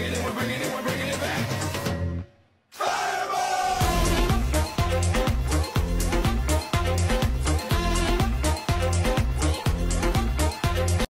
bringing it, we're bringing it, we're bringing it.